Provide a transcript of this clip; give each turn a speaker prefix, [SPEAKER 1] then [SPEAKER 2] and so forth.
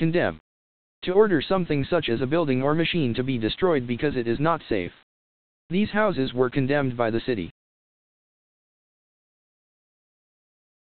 [SPEAKER 1] Condemn. To order something such as a building or machine to be destroyed because it is not safe. These houses were condemned by the city.